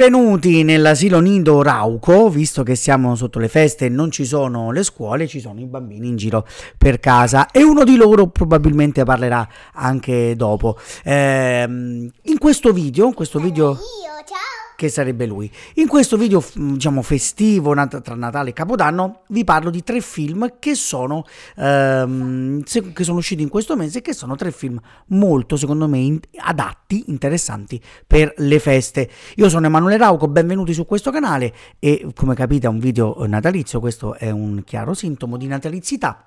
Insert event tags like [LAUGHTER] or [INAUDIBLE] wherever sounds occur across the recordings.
Benvenuti nell'asilo nido Rauco, visto che siamo sotto le feste e non ci sono le scuole, ci sono i bambini in giro per casa e uno di loro probabilmente parlerà anche dopo. Ehm, in questo video, in questo video... Io, ciao! Che sarebbe lui. In questo video, diciamo, festivo tra Natale e Capodanno, vi parlo di tre film che sono, ehm, che sono usciti in questo mese e che sono tre film molto, secondo me, in- adatti, interessanti per le feste. Io sono Emanuele Rauco, benvenuti su questo canale e come capite è un video natalizio, questo è un chiaro sintomo di natalizietà.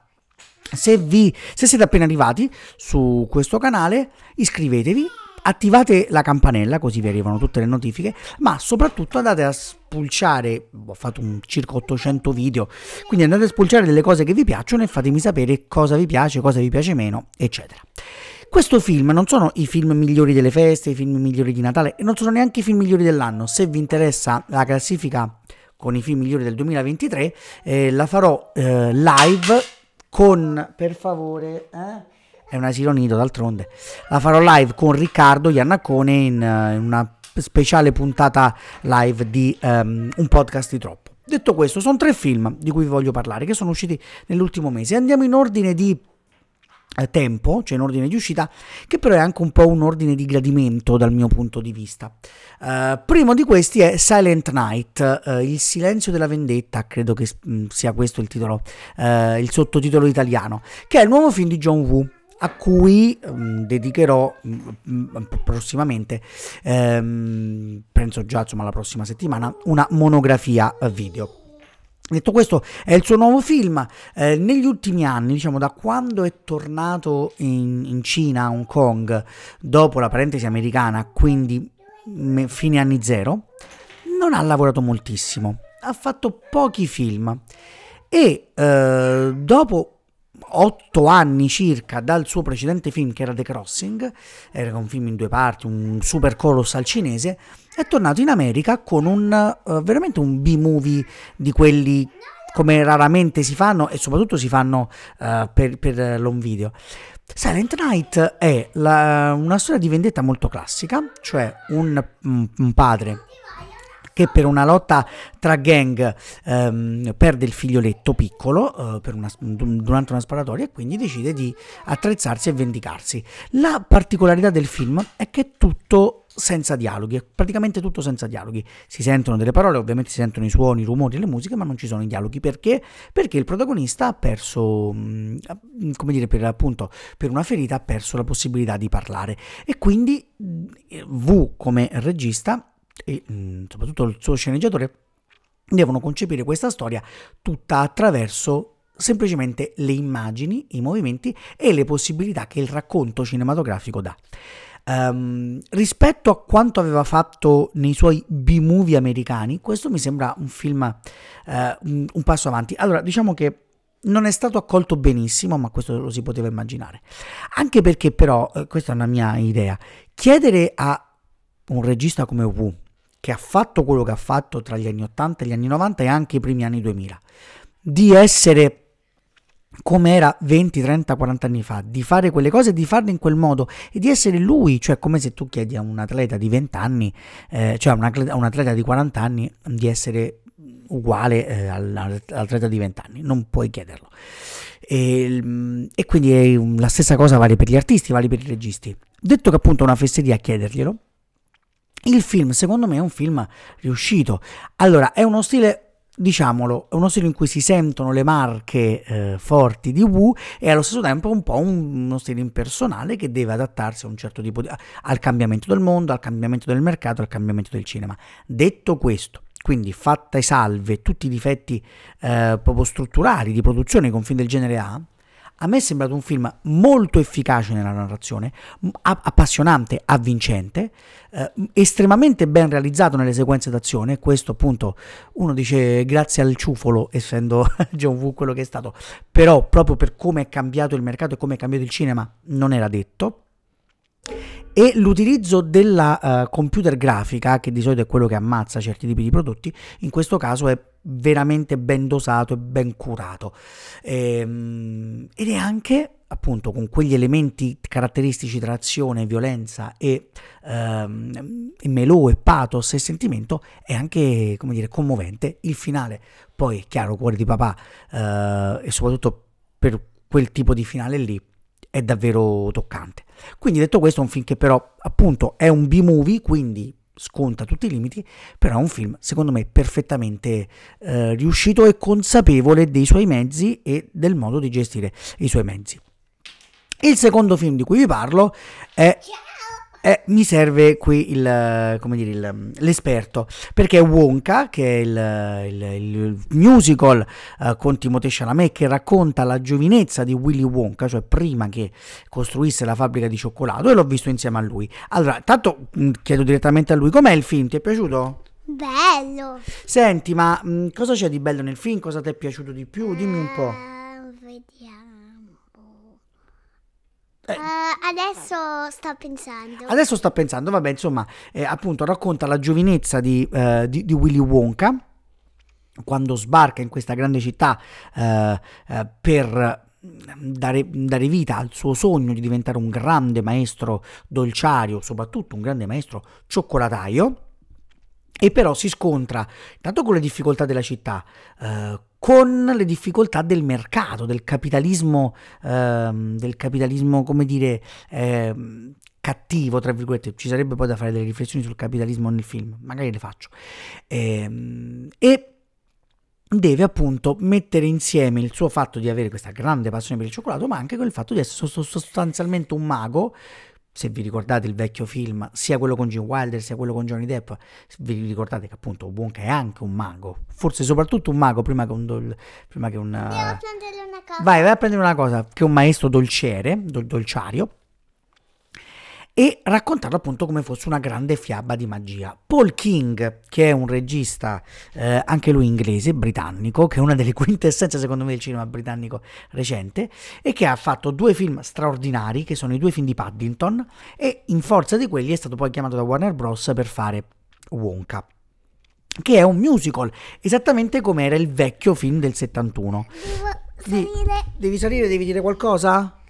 Se, vi, se siete appena arrivati su questo canale, iscrivetevi attivate la campanella così vi arrivano tutte le notifiche, ma soprattutto andate a spulciare, ho fatto un circa 800 video, quindi andate a spulciare delle cose che vi piacciono e fatemi sapere cosa vi piace, cosa vi piace meno, eccetera. Questo film non sono i film migliori delle feste, i film migliori di Natale e non sono neanche i film migliori dell'anno. Se vi interessa la classifica con i film migliori del 2023, eh, la farò eh, live con, per favore, eh? È un asilo nido d'altronde. La farò live con Riccardo Iannacone in, uh, in una speciale puntata live di um, un podcast di troppo. Detto questo, sono tre film di cui vi voglio parlare che sono usciti nell'ultimo mese. Andiamo in ordine di eh, tempo, cioè in ordine di uscita, che però è anche un po' un ordine di gradimento dal mio punto di vista. Uh, primo di questi è Silent Night, uh, Il silenzio della vendetta, credo che mh, sia questo il titolo, uh, il sottotitolo italiano, che è il nuovo film di John Woo a cui um, dedicherò um, prossimamente, um, penso già insomma la prossima settimana, una monografia video. Detto questo, è il suo nuovo film. Eh, negli ultimi anni, diciamo da quando è tornato in, in Cina, a Hong Kong, dopo la parentesi americana, quindi me, fine anni zero, non ha lavorato moltissimo. Ha fatto pochi film. E eh, dopo otto anni circa dal suo precedente film che era The Crossing, era un film in due parti, un super colossal cinese, è tornato in America con un uh, veramente un B-movie di quelli come raramente si fanno e soprattutto si fanno uh, per, per l'home video. Silent Night è la, una storia di vendetta molto classica, cioè un, un padre che per una lotta tra gang ehm, perde il figlioletto piccolo eh, una, durante una sparatoria e quindi decide di attrezzarsi e vendicarsi. La particolarità del film è che è tutto senza dialoghi, è praticamente tutto senza dialoghi. Si sentono delle parole, ovviamente si sentono i suoni, i rumori, le musiche, ma non ci sono i dialoghi. Perché? Perché il protagonista ha perso, mm, come dire, per appunto, per una ferita ha perso la possibilità di parlare. E quindi V come regista e mm, soprattutto il suo sceneggiatore devono concepire questa storia tutta attraverso semplicemente le immagini, i movimenti e le possibilità che il racconto cinematografico dà. Um, rispetto a quanto aveva fatto nei suoi B-movie americani, questo mi sembra un film uh, un, un passo avanti. Allora, diciamo che non è stato accolto benissimo, ma questo lo si poteva immaginare. Anche perché però, eh, questa è una mia idea, chiedere a un regista come Wu, che ha fatto quello che ha fatto tra gli anni 80 e gli anni 90 e anche i primi anni 2000, di essere come era 20, 30, 40 anni fa, di fare quelle cose, di farle in quel modo e di essere lui, cioè come se tu chiedi a un atleta di 20 anni, eh, cioè a un, atleta, di 40 anni di essere uguale eh, all'atleta di 20 anni, non puoi chiederlo. E, e quindi la stessa cosa vale per gli artisti, vale per i registi. Detto che appunto è una fesseria chiederglielo, il film, secondo me, è un film riuscito. Allora, è uno stile diciamolo, è uno stile in cui si sentono le marche eh, forti di Wu e allo stesso tempo un po' un, uno stile impersonale che deve adattarsi a un certo tipo di... al cambiamento del mondo, al cambiamento del mercato, al cambiamento del cinema. Detto questo, quindi fatte salve tutti i difetti eh, proprio strutturali di produzione che un film del genere ha, a me è sembrato un film molto efficace nella narrazione, appassionante, avvincente, eh, estremamente ben realizzato nelle sequenze d'azione. Questo appunto uno dice grazie al ciufolo, essendo [LAUGHS] John Woo quello che è stato, però proprio per come è cambiato il mercato e come è cambiato il cinema non era detto e l'utilizzo della uh, computer grafica, che di solito è quello che ammazza certi tipi di prodotti, in questo caso è veramente ben dosato e ben curato. Ehm, ed è anche appunto con quegli elementi caratteristici tra azione, violenza e, ehm, e melò e pathos e sentimento è anche come dire commovente il finale poi è chiaro cuore di papà eh, e soprattutto per quel tipo di finale lì è davvero toccante quindi detto questo è un film che però appunto è un B-movie quindi sconta tutti i limiti, però è un film secondo me perfettamente eh, riuscito e consapevole dei suoi mezzi e del modo di gestire i suoi mezzi. Il secondo film di cui vi parlo è... Eh, mi serve qui il, dire, il, l'esperto perché Wonka che è il, il, musical uh, con Timothée Chalamet che racconta la giovinezza di Willy Wonka cioè prima che costruisse la fabbrica di cioccolato e l'ho visto insieme a lui allora tanto mm, chiedo direttamente a lui com'è il film ti è piaciuto? Bello senti ma mh, mm, cosa c'è di bello nel film? cosa ti è piaciuto di più? dimmi un po' uh, vediamo eh. Uh, adesso sto pensando. Adesso sto pensando, vabbè, insomma, eh, appunto racconta la giovinezza di, uh, di, di, Willy Wonka quando sbarca in questa grande città uh, per dare, dare, vita al suo sogno di diventare un grande maestro dolciario, soprattutto un grande maestro cioccolataio. E però si scontra tanto con le difficoltà della città, con le difficoltà del mercato, del capitalismo, ehm, del capitalismo, come dire, ehm, cattivo, tra virgolette, ci sarebbe poi da fare delle riflessioni sul capitalismo nel film, magari le faccio. Ehm, e deve appunto mettere insieme il suo fatto di avere questa grande passione per il cioccolato, ma anche con il fatto di essere sostanzialmente un mago se vi ricordate il vecchio film, sia quello con Jim Wilder sia quello con Johnny Depp, vi ricordate che appunto Wonka è anche un mago, forse soprattutto un mago prima che un... Dol, prima che una cosa. Vai, vai a prendere una cosa, che è un maestro dolciere, dol, dolciario, e raccontarlo appunto come fosse una grande fiaba di magia. Paul King, che è un regista eh, anche lui inglese, britannico, che è una delle [LAUGHS] quintessenze secondo me del cinema britannico recente e che ha fatto due film straordinari, che sono i due film di Paddington e in forza di quelli è stato poi chiamato da Warner Bros. per fare Wonka che è un musical, esattamente come era il vecchio film del 71. Devo salire. devi salire, devi dire qualcosa?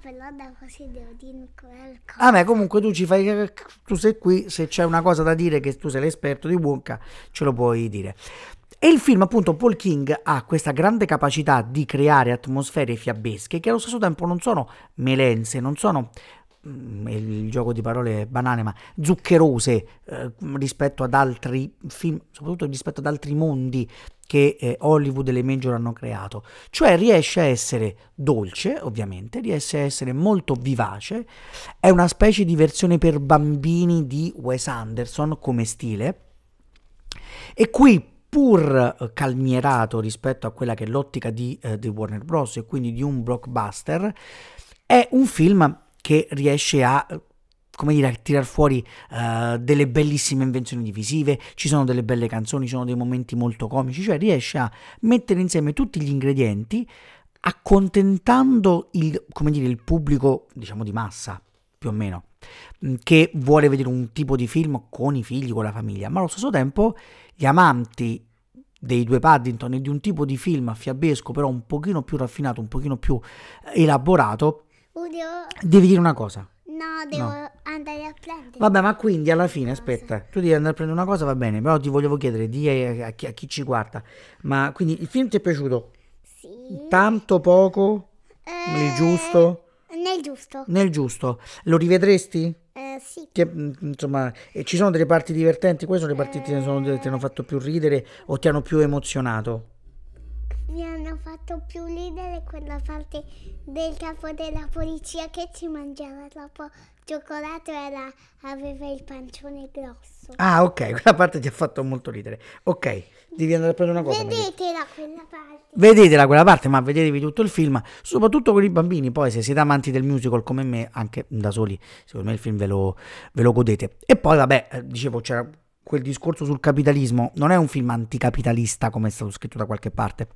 Però da così devo dire qualcosa. Ah, beh, comunque tu ci fai. Tu sei qui, se c'è una cosa da dire, che tu sei l'esperto di Wonka, ce lo puoi dire. E il film, appunto, Paul King ha questa grande capacità di creare atmosfere fiabesche che allo stesso tempo non sono melenze, non sono mm, il gioco di parole banane, ma zuccherose eh, rispetto ad altri film, soprattutto rispetto ad altri mondi che eh, Hollywood e le major hanno creato. Cioè riesce a essere dolce, ovviamente, riesce a essere molto vivace, è una specie di versione per bambini di Wes Anderson come stile. E qui pur eh, calmierato rispetto a quella che è l'ottica di, eh, di Warner Bros. e quindi di un blockbuster, è un film che riesce a come dire, a tirar fuori uh, delle bellissime invenzioni visive, ci sono delle belle canzoni, ci sono dei momenti molto comici, cioè riesce a mettere insieme tutti gli ingredienti accontentando il, come dire, il pubblico, diciamo, di massa, più o meno, mm, che vuole vedere un tipo di film con i figli, con la famiglia, ma allo stesso tempo gli amanti dei due Paddington e di un tipo di film fiabesco però un pochino più raffinato, un pochino più elaborato, Udio. devi dire una cosa. No, devo no. Andare a prendere. Vabbè, ma quindi alla fine, aspetta, tu devi andare a prendere una cosa, va bene, però ti volevo chiedere, di a, a, chi, a chi, ci guarda, ma quindi il film ti è piaciuto? Sì. Tanto, poco? Eh, nel giusto? Nel giusto. Nel giusto. Lo rivedresti? Eh, sì. Che, mm, insomma, ci sono delle parti divertenti, queste sono le parti che ti hanno fatto più ridere o ti hanno più emozionato? Mi hanno fatto più ridere quella parte del capo della polizia che ci mangiava troppo cioccolato e aveva il pancione grosso. Ah, ok, [LAUGHS] quella parte ti ha fatto molto ridere. Ok, devi andare a prendere una cosa. Vedetela quella parte. Vedetela quella parte, ma vedetevi tutto il film, soprattutto con i bambini. Poi, se siete amanti del musical come me, anche da soli, secondo me il film ve lo, ve lo godete. E poi, vabbè, eh, dicevo, c'era quel discorso sul capitalismo. Non è un film anticapitalista come è stato scritto da qualche parte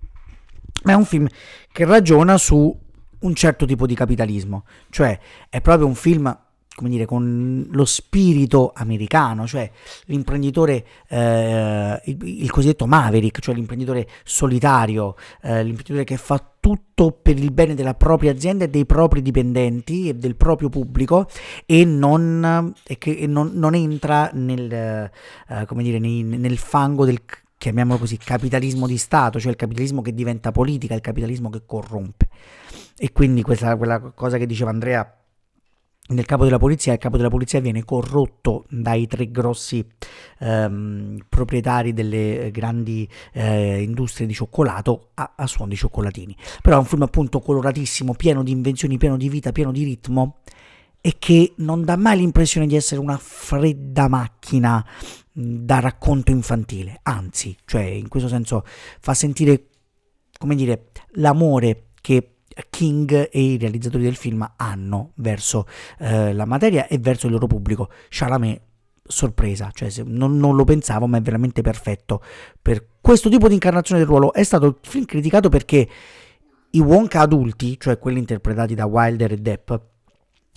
ma è un film che ragiona su un certo tipo di capitalismo, cioè è proprio un film come dire, con lo spirito americano, cioè l'imprenditore, eh, il, il, cosiddetto maverick, cioè l'imprenditore solitario, eh, l'imprenditore che fa tutto per il bene della propria azienda e dei propri dipendenti e del proprio pubblico e non, e che, e non, non entra nel, eh, dire, nei, nel fango del chiamiamolo così, capitalismo di Stato, cioè il capitalismo che diventa politica, il capitalismo che corrompe. E quindi questa, quella cosa che diceva Andrea nel capo della polizia, il capo della polizia viene corrotto dai tre grossi ehm, proprietari delle grandi eh, industrie di cioccolato a, a suon di cioccolatini. Però è un film appunto coloratissimo, pieno di invenzioni, pieno di vita, pieno di ritmo e che non dà mai l'impressione di essere una fredda macchina da racconto infantile, anzi, cioè in questo senso fa sentire, come dire, l'amore che King e i realizzatori del film hanno verso eh, la materia e verso il loro pubblico. Chalamet sorpresa, cioè non, non, lo pensavo, ma è veramente perfetto per questo tipo di incarnazione del ruolo. È stato il film criticato perché i Wonka adulti, cioè quelli interpretati da Wilder e Depp,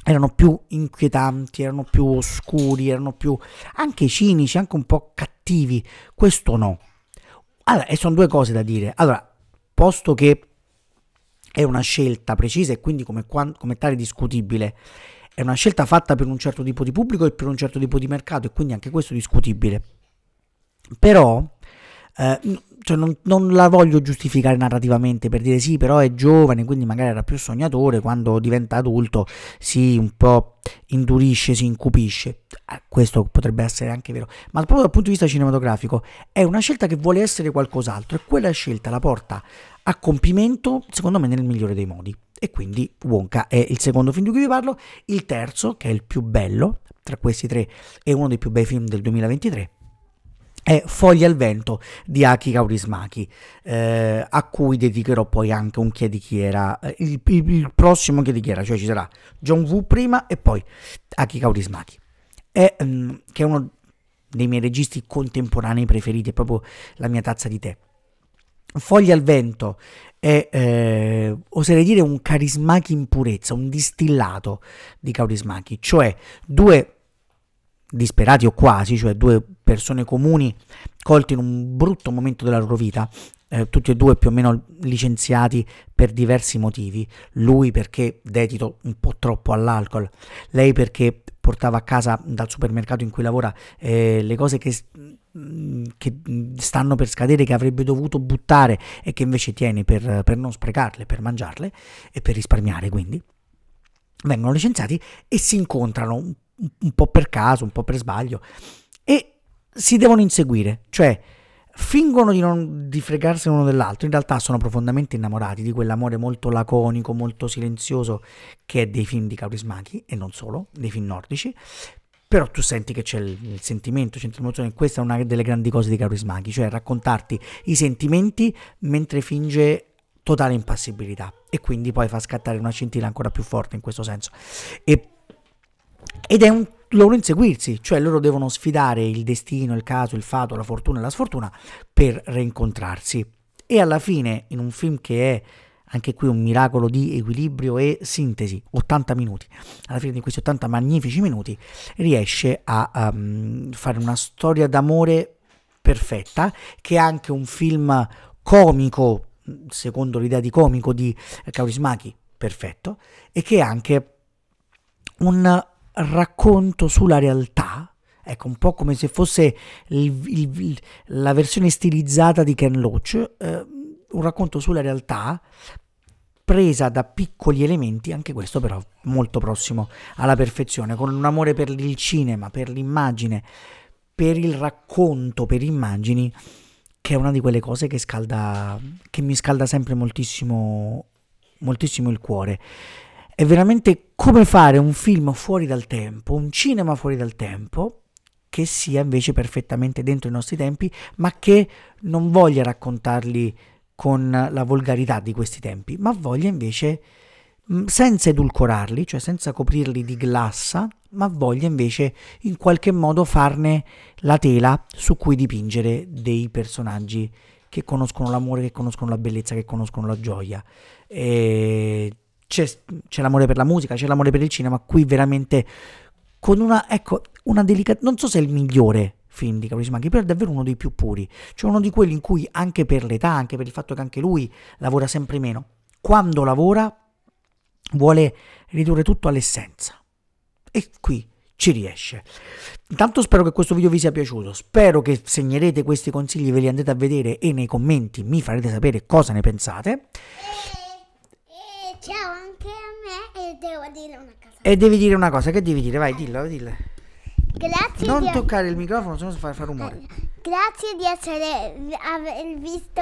erano più inquietanti, erano più oscuri, erano più anche cinici, anche un po' cattivi. Questo no. Allora, e sono due cose da dire. Allora, posto che è una scelta precisa e quindi come, come tale discutibile. È una scelta fatta per un certo tipo di pubblico e per un certo tipo di mercato e quindi anche questo è discutibile. Però eh, cioè non, non, la voglio giustificare narrativamente per dire sì, però è giovane, quindi magari era più sognatore, quando diventa adulto si un po' indurisce, si incupisce. Eh, questo potrebbe essere anche vero, ma proprio dal punto di vista cinematografico è una scelta che vuole essere qualcos'altro e quella scelta la porta a compimento, secondo me, nel migliore dei modi. E quindi Wonka è il secondo film di cui vi parlo, il terzo, che è il più bello, tra questi tre è uno dei più bei film del 2023, è Foglie al vento di Aki Kaurismaki, eh, a cui dedicherò poi anche un chiedichiera, eh, il, il, il, prossimo chiedichiera, cioè ci sarà John Woo prima e poi Aki Kaurismaki, è, um, che è uno dei miei registi contemporanei preferiti, è proprio la mia tazza di tè. Foglie al vento è, eh, oserei dire, un carismachi in purezza, un distillato di Kaurismaki, cioè due disperati o quasi, cioè due persone comuni colti in un brutto momento della loro vita, eh, tutti e due più o meno licenziati per diversi motivi, lui perché dedito un po' troppo all'alcol, lei perché portava a casa dal supermercato in cui lavora eh, le cose che Mm, che stanno per scadere, che avrebbe dovuto buttare e che invece tiene per, per non sprecarle, per mangiarle e per risparmiare quindi, vengono licenziati e si incontrano un, po' per caso, un po' per sbaglio e si devono inseguire, cioè fingono di non di fregarsi l'uno dell'altro, in realtà sono profondamente innamorati di quell'amore molto laconico, molto silenzioso che è dei film di Kaurismäki e non solo, dei film nordici, però tu senti che c'è il, il sentimento, c'è l'emozione, questa è una delle grandi cose di Kaurismäki, cioè raccontarti i sentimenti mentre finge totale impassibilità e quindi poi fa scattare una scintilla ancora più forte in questo senso. E, ed è un loro inseguirsi, cioè loro devono sfidare il destino, il caso, il fato, la fortuna e la sfortuna per rincontrarsi. E alla fine, in un film che è anche qui un miracolo di equilibrio e sintesi, 80 minuti. Alla fine di questi 80 magnifici minuti riesce a um, fare una storia d'amore perfetta, che è anche un film comico, secondo l'idea di comico di Kaurismäki, perfetto, e che è anche un racconto sulla realtà, ecco, un po' come se fosse il, il, la versione stilizzata di Ken Loach, eh, un racconto sulla realtà presa da piccoli elementi, anche questo però molto prossimo alla perfezione, con un amore per il cinema, per l'immagine, per il racconto, per immagini, che è una di quelle cose che, scalda, che mi scalda sempre moltissimo, moltissimo il cuore. È veramente come fare un film fuori dal tempo, un cinema fuori dal tempo, che sia invece perfettamente dentro i nostri tempi, ma che non voglia raccontarli con la volgarità di questi tempi, ma voglia invece, mm, senza edulcorarli, cioè senza coprirli di glassa, ma voglia invece in qualche modo farne la tela su cui dipingere dei personaggi che conoscono l'amore, che conoscono la bellezza, che conoscono la gioia. E c'è, c'è l'amore per la musica, c'è l'amore per il cinema, qui veramente con una, ecco, una delicata, non so se è il migliore film di Kaurismäki, però è davvero uno dei più puri, cioè uno di quelli in cui anche per l'età, anche per il fatto che anche lui lavora sempre meno, quando lavora vuole ridurre tutto all'essenza. E qui ci riesce. Intanto spero che questo video vi sia piaciuto, spero che segnerete questi consigli, ve li andate a vedere e nei commenti mi farete sapere cosa ne pensate. E, e ciao devo dire una cosa. E devi dire una cosa, che devi dire? Vai, dillo, dillo. Grazie non di... toccare il microfono, sennò fa, fa rumore. Grazie di essere aver visto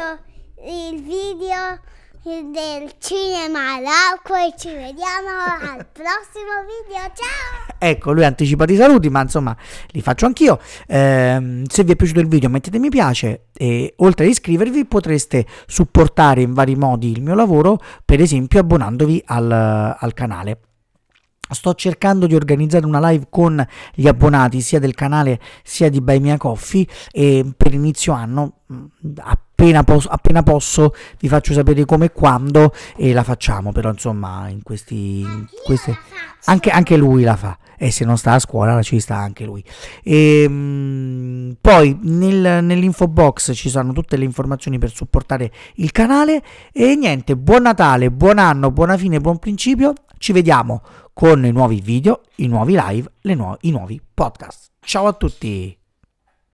il video del cinema all'acqua e ci vediamo al [LAUGHS] prossimo video. Ciao! Ecco, lui ha anticipato i saluti, ma insomma li faccio anch'io. Eh, se vi è piaciuto il video mettete mi piace e oltre ad iscrivervi potreste supportare in vari modi il mio lavoro, per esempio abbonandovi al, al canale. Sto cercando di organizzare una live con gli abbonati sia del canale sia di Buy Mia Coffee e per inizio anno appena, pos- appena posso vi faccio sapere come e quando e la facciamo però insomma in questi, in queste... anche, anche, lui la fa e se non sta a scuola ci sta anche lui. E, mh, poi nel, nell'info box ci sono tutte le informazioni per supportare il canale e niente buon Natale buon anno buona fine buon principio ci vediamo con i nuovi video, i nuovi live, nu- i nuovi podcast. Ciao a tutti!